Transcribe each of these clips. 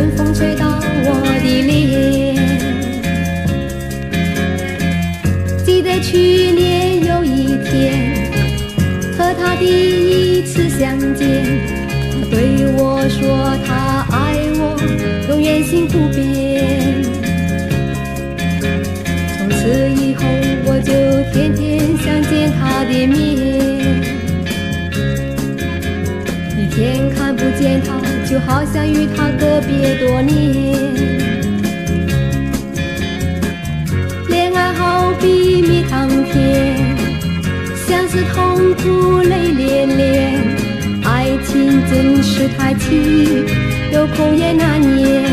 春风吹到我的脸。记得去年有一天和他第一次相见，他对我说他爱我，永远幸福就好像与他隔别多年。恋爱好比蜜糖甜，相思痛苦泪涟涟。爱情真是太轻，有苦也难言。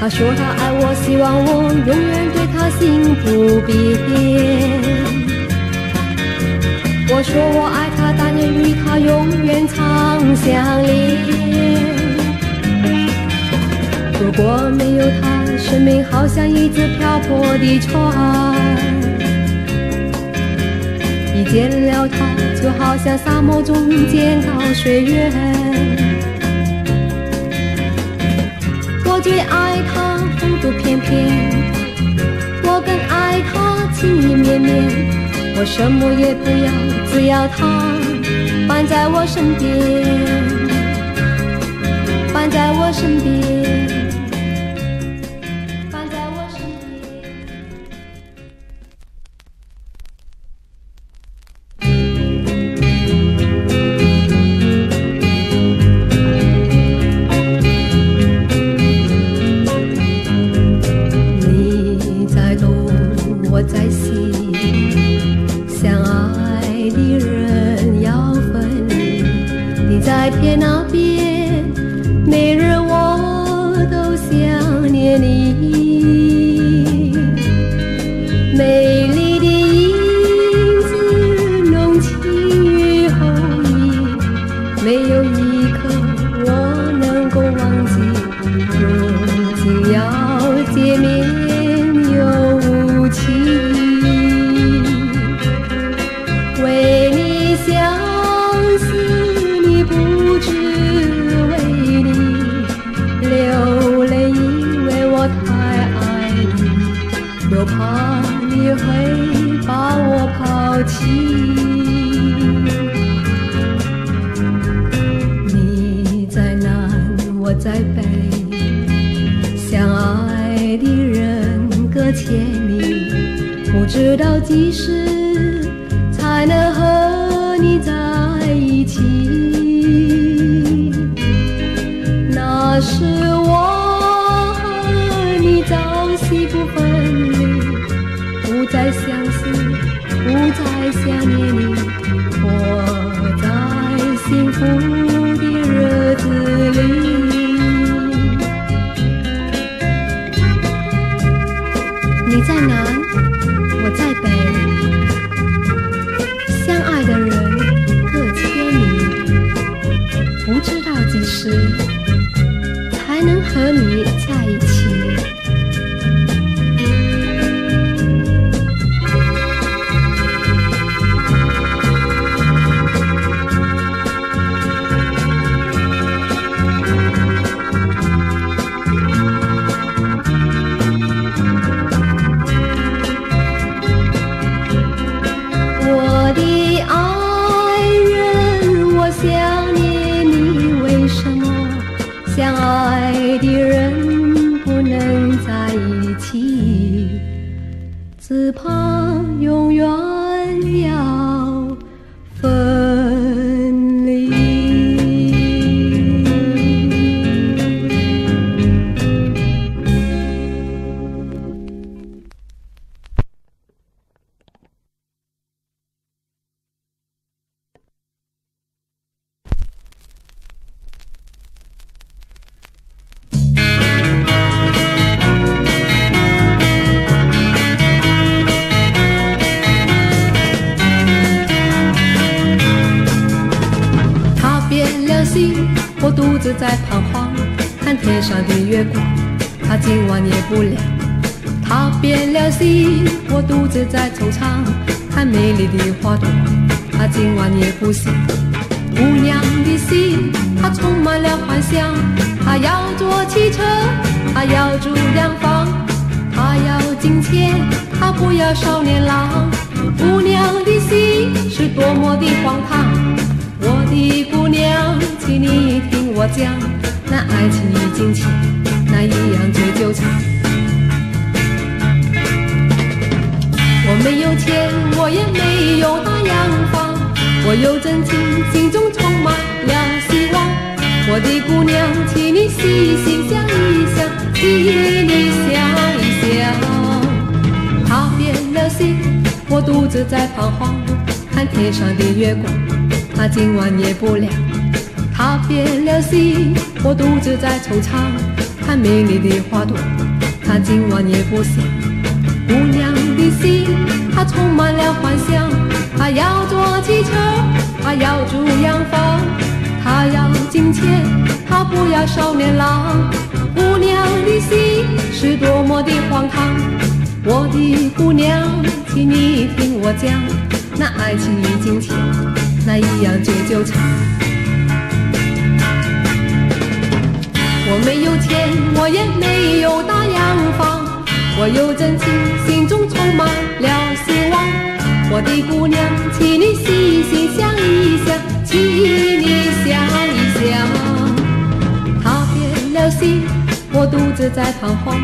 他说他爱我，希望我永远对他心不变。我说我爱他，但愿与他永远长相恋。如果没有他，生命好像一只漂泊的船。一见了他，就好像沙漠中见到水源。我最爱他我什么也不要，只要他伴在我身边，伴在我身边，会把我抛弃。你在南，我在北，相爱的人隔千里，不知道几时才能和你在一起。那时想念你，活在幸福的日子里。你在南，我在北，相爱的人各千里，不知道几时才能和你只怕永远。变了心，我独自在彷徨，看天上的月光，它今晚也不亮。他变了心，我独自在惆怅，看美丽的花朵，他今晚也不行。姑娘的心，她充满了幻想，她要坐汽车，她要住洋房，她要金钱，她不要少年郎。姑娘的心是多么的荒唐，的姑娘，请你听我讲，那爱情与金钱那一样最纠缠。我没有钱，我也没有大洋房，我有真情，心中充满了希望。我的姑娘，请你细心想一想，请你想一想，他变了心，我独自在彷徨，看天上的月光，它今晚也不亮。他变了心，我独自在惆怅，看美丽的花朵，它今晚也不香。姑娘的心，她充满了幻想，她要坐汽车，她要住洋房，她要金钱，她不要少年郎。姑娘的心是多么的荒唐，我的姑娘，请你听我讲，那爱情与金钱那一样最纠缠。我没有钱，我也没有大洋房。我有真情，心中充满了希望。我的姑娘，请你细心想一想，请你想一想。他变了心，我独自在彷徨，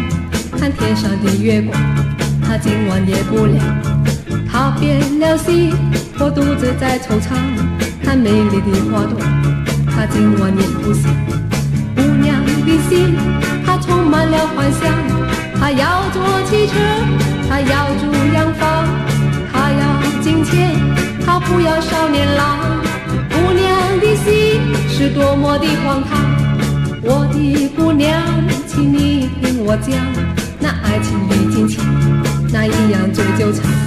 看天上的月光，它今晚也不亮。他变了心，我独自在惆怅，看美丽的花朵，它今晚也不香。姑娘的心，它充满了幻想。她要坐汽车，她要住洋房，她要金钱，她不要少年郎。姑娘的心是多么的荒唐，我的姑娘，请你听我讲，那爱情与金钱那一样最纠缠。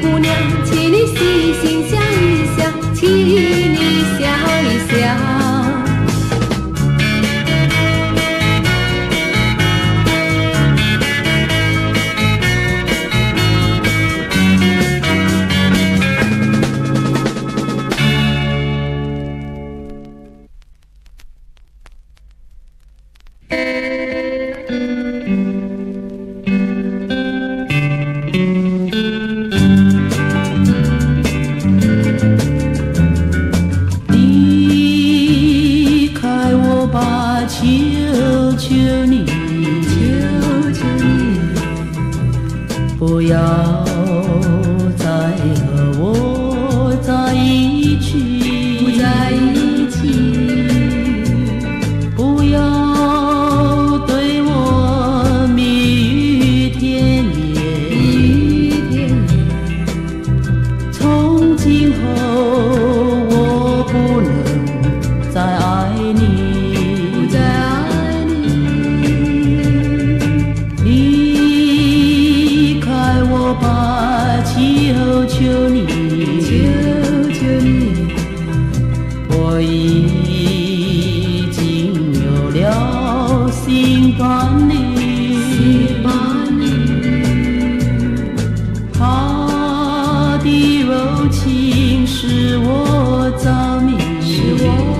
姑娘，请你细心想一想，请你想一想。柔情使我着迷。